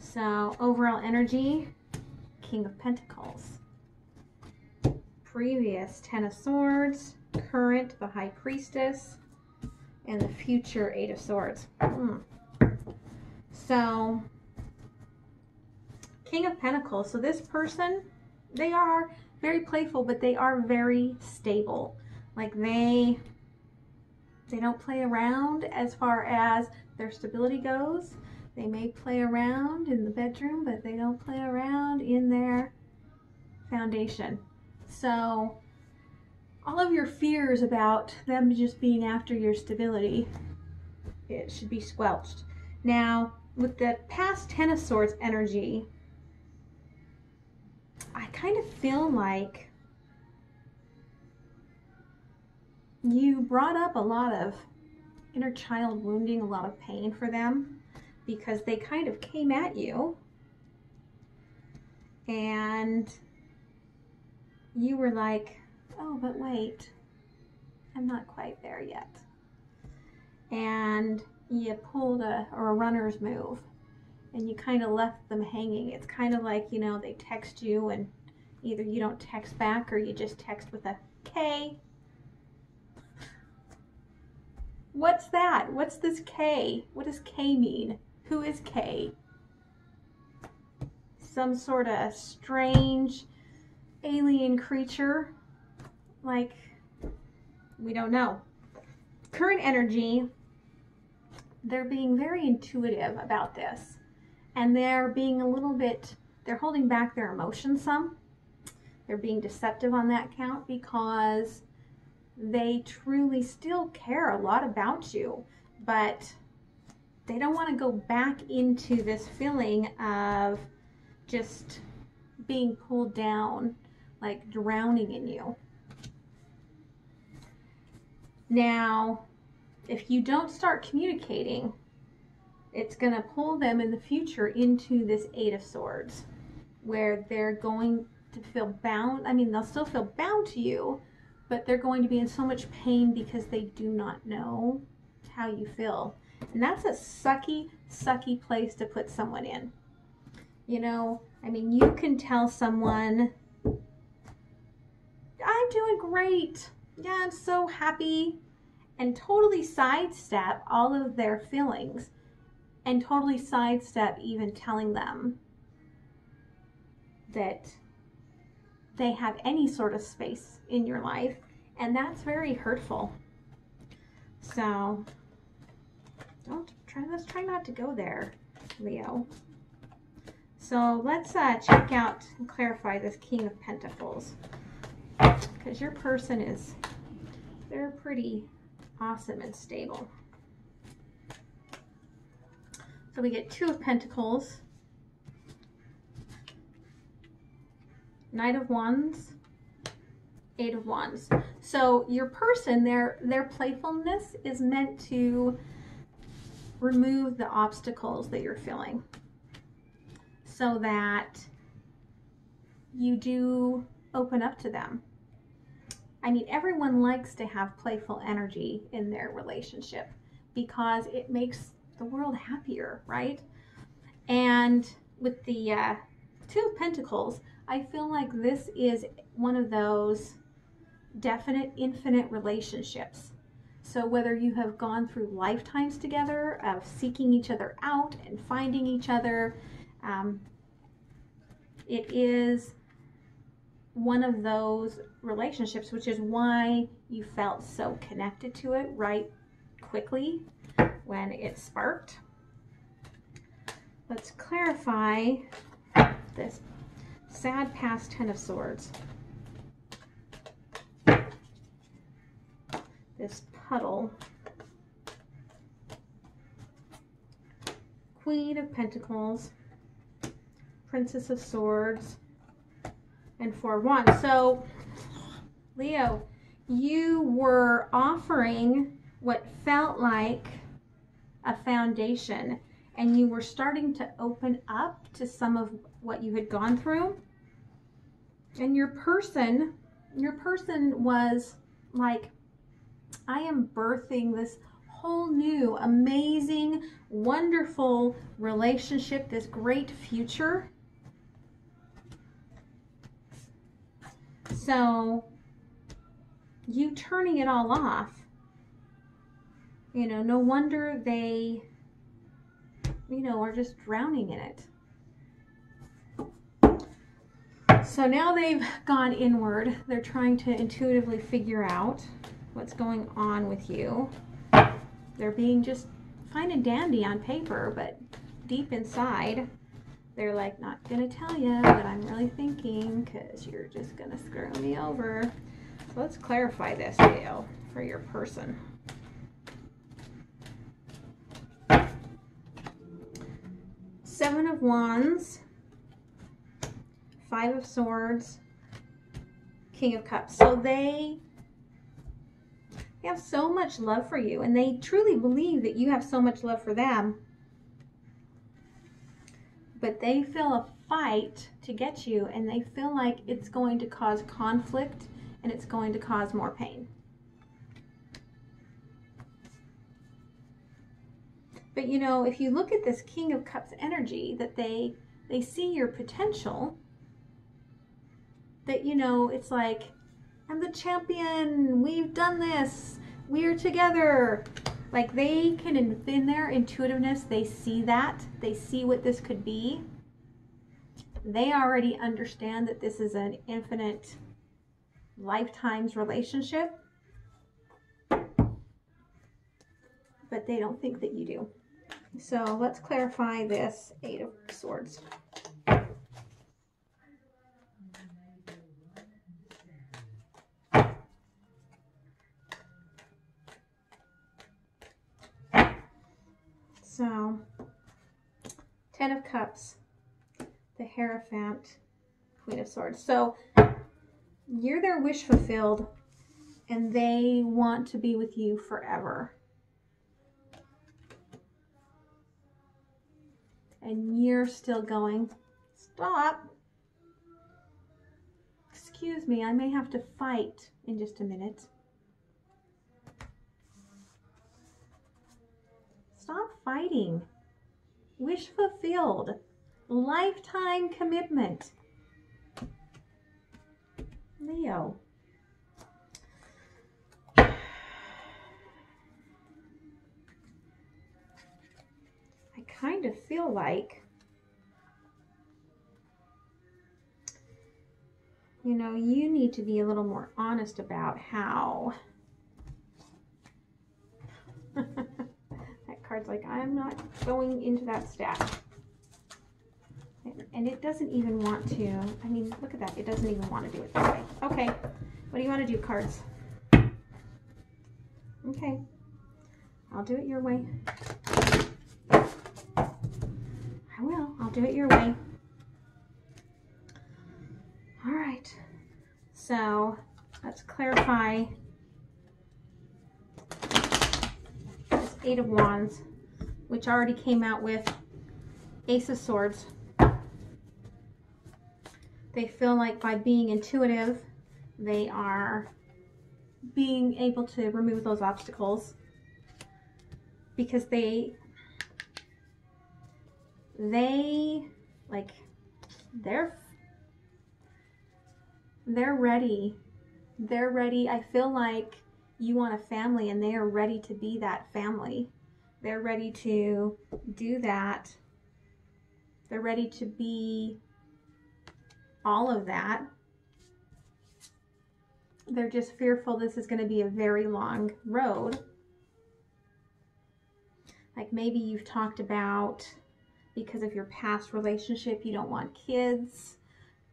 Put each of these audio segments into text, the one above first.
So overall energy, King of Pentacles. Previous Ten of Swords, current the High Priestess, and the future Eight of Swords. Hmm. So King of Pentacles. So this person, they are very playful, but they are very stable. Like they they don't play around as far as their stability goes. They may play around in the bedroom, but they don't play around in their foundation. So all of your fears about them just being after your stability, it should be squelched. Now, with the past Ten of Swords energy, I kind of feel like you brought up a lot of inner child wounding, a lot of pain for them because they kind of came at you and you were like, oh, but wait, I'm not quite there yet. And you pulled a, or a runner's move and you kind of left them hanging. It's kind of like, you know, they text you and either you don't text back or you just text with a K. What's that? What's this K? What does K mean? Who is K? Some sort of strange alien creature? Like, we don't know. Current energy, they're being very intuitive about this and they're being a little bit, they're holding back their emotions some. They're being deceptive on that count because they truly still care a lot about you, but they don't want to go back into this feeling of just being pulled down, like drowning in you. Now, if you don't start communicating, it's going to pull them in the future into this Eight of Swords, where they're going to feel bound. I mean, they'll still feel bound to you, but they're going to be in so much pain because they do not know how you feel. And that's a sucky, sucky place to put someone in. You know, I mean, you can tell someone, I'm doing great. Yeah, I'm so happy. And totally sidestep all of their feelings and totally sidestep even telling them that they have any sort of space in your life. And that's very hurtful. So don't try, let's try not to go there, Leo. So let's uh, check out and clarify this King of Pentacles. Because your person is, they're pretty awesome and stable. So we get two of Pentacles, Knight of Wands, Eight of Wands. So your person, their, their playfulness is meant to remove the obstacles that you're feeling so that you do open up to them. I mean, everyone likes to have playful energy in their relationship because it makes the world happier, right? And with the uh, Two of Pentacles, I feel like this is one of those definite, infinite relationships. So whether you have gone through lifetimes together of seeking each other out and finding each other, um, it is one of those relationships, which is why you felt so connected to it right quickly when it sparked. Let's clarify this sad past Ten of Swords. This puddle. Queen of Pentacles. Princess of Swords. And Four Wands. So, Leo, you were offering what felt like a foundation and you were starting to open up to some of what you had gone through and your person your person was like i am birthing this whole new, amazing, wonderful relationship, this great future. So, you turning it all off, you know, no wonder they, you know, are just drowning in it. So now they've gone inward. They're trying to intuitively figure out what's going on with you. They're being just fine and dandy on paper, but deep inside, they're like, not gonna tell you what I'm really thinking because you're just gonna screw me over. So let's clarify this, Dale, for your person. Seven of Wands, Five of Swords, King of Cups. So they they have so much love for you and they truly believe that you have so much love for them. But they feel a fight to get you and they feel like it's going to cause conflict and it's going to cause more pain. But you know, if you look at this King of Cups energy, that they they see your potential, that you know, it's like I'm the champion. We've done this. We're together. Like they can, in their intuitiveness, they see that. They see what this could be. They already understand that this is an infinite lifetimes relationship. But they don't think that you do. So let's clarify this Eight of Swords. So, Ten of Cups, the Hierophant, Queen of Swords. So, you're their wish fulfilled, and they want to be with you forever. And you're still going, stop. Excuse me, I may have to fight in just a minute. Stop fighting. Wish fulfilled. Lifetime commitment. Leo. I kind of feel like, you know, you need to be a little more honest about how that card's like, I'm not going into that stack. And it doesn't even want to, I mean, look at that. It doesn't even want to do it that way. Okay, what do you want to do, cards? Okay, I'll do it your way. I will, I'll do it your way. All right, so let's clarify this Eight of Wands, which already came out with Ace of Swords. They feel like by being intuitive, they are being able to remove those obstacles because they they like they're they're ready they're ready i feel like you want a family and they are ready to be that family. They're ready to do that. They're ready to be all of that. They're just fearful this is going to be a very long road. Like maybe you've talked about because of your past relationship, you don't want kids.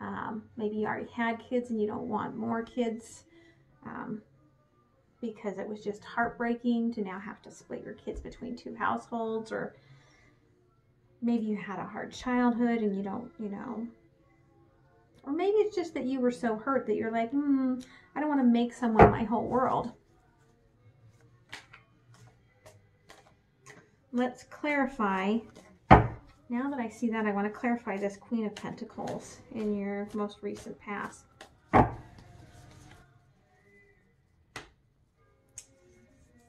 Um, maybe you already had kids and you don't want more kids. Um, because it was just heartbreaking to now have to split your kids between two households or maybe you had a hard childhood and you don't, you know, or maybe it's just that you were so hurt that you're like, hmm, I don't want to make someone my whole world. Let's clarify. Now that I see that, I want to clarify this Queen of Pentacles in your most recent past.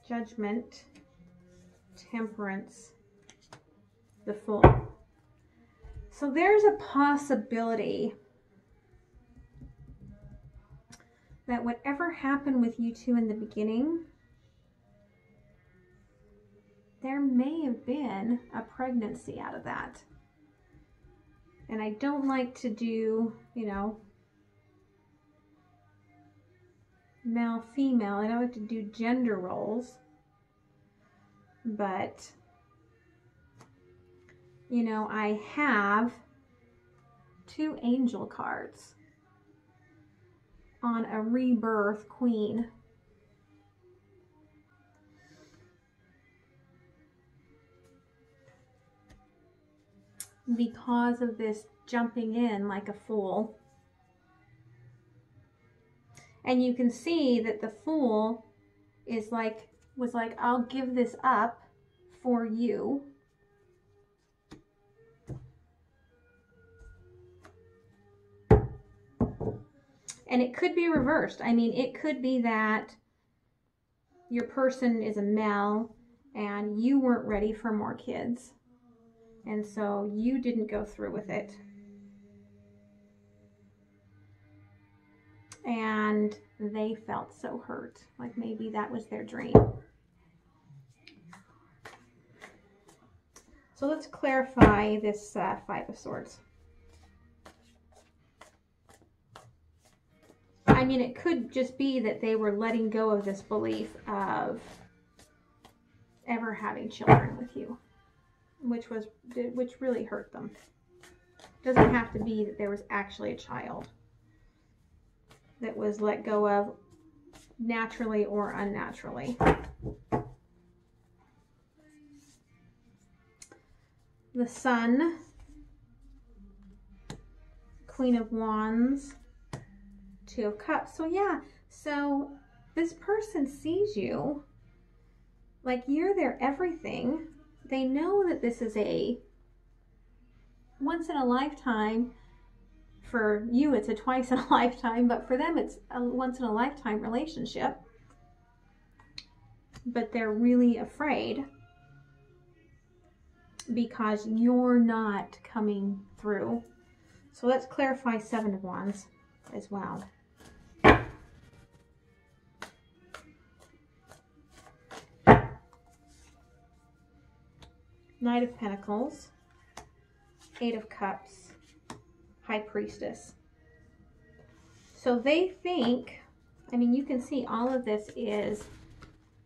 Judgment, temperance, the fool. So there's a possibility that whatever happened with you two in the beginning, there may have been a pregnancy out of that. And I don't like to do, you know, male female. I don't like to do gender roles. But, you know, I have two angel cards on a rebirth queen. Because of this jumping in like a fool. And you can see that the fool is like, was like, I'll give this up for you. And it could be reversed. I mean, it could be that your person is a male and you weren't ready for more kids. And so you didn't go through with it. And they felt so hurt. Like maybe that was their dream. So let's clarify this uh, Five of Swords. I mean, it could just be that they were letting go of this belief of ever having children with you, which was which really hurt them. It Doesn't have to be that there was actually a child that was let go of naturally or unnaturally. The Sun, Queen of Wands, Two of Cups. So yeah, so this person sees you like you're their everything. They know that this is a once in a lifetime. For you, it's a twice in a lifetime, but for them, it's a once in a lifetime relationship. But they're really afraid because you're not coming through. So let's clarify Seven of Wands as well. Knight of Pentacles, Eight of Cups, High Priestess. So they think, I mean, you can see all of this is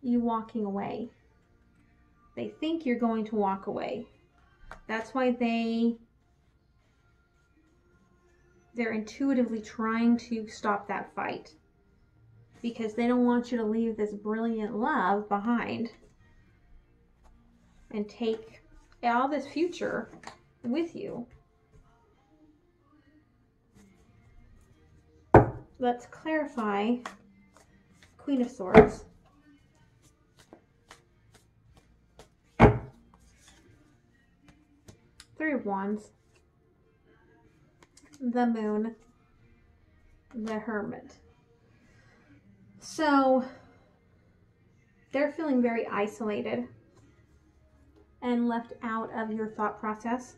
you walking away. They think you're going to walk away. That's why they they're intuitively trying to stop that fight because they don't want you to leave this brilliant love behind and take all this future with you. Let's clarify Queen of Swords. Three of Wands, the Moon, the Hermit. So they're feeling very isolated and left out of your thought process.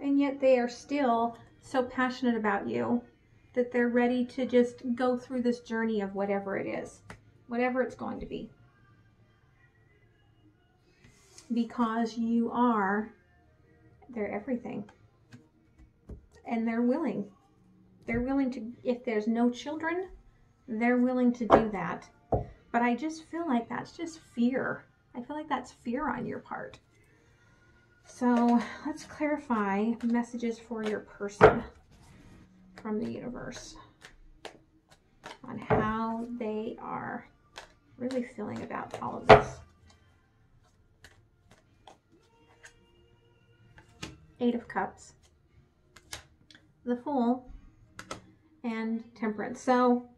And yet they are still so passionate about you that they're ready to just go through this journey of whatever it is whatever it's going to be. Because you are their everything. And they're willing. They're willing to, if there's no children, they're willing to do that. But I just feel like that's just fear. I feel like that's fear on your part. So let's clarify messages for your person from the universe on how they are really feeling about all of this. Eight of Cups, the Fool, and Temperance. So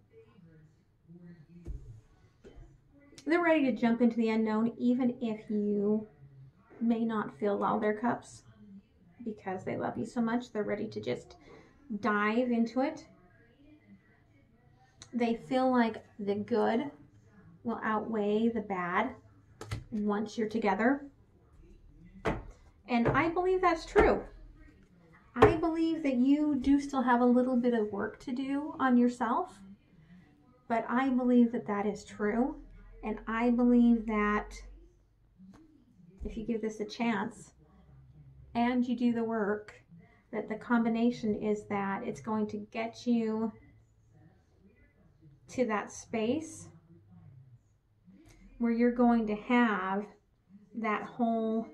they're ready to jump into the unknown even if you may not fill all their cups because they love you so much. They're ready to just dive into it they feel like the good will outweigh the bad once you're together. And I believe that's true. I believe that you do still have a little bit of work to do on yourself, but I believe that that is true. And I believe that if you give this a chance and you do the work, that the combination is that it's going to get you to that space where you're going to have that whole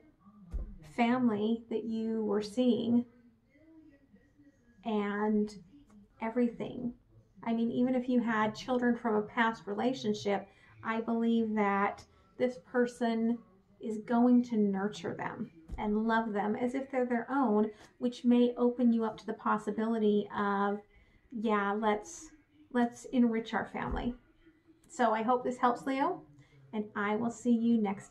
family that you were seeing and everything. I mean, even if you had children from a past relationship, I believe that this person is going to nurture them and love them as if they're their own, which may open you up to the possibility of, yeah, let's let's enrich our family. So I hope this helps, Leo, and I will see you next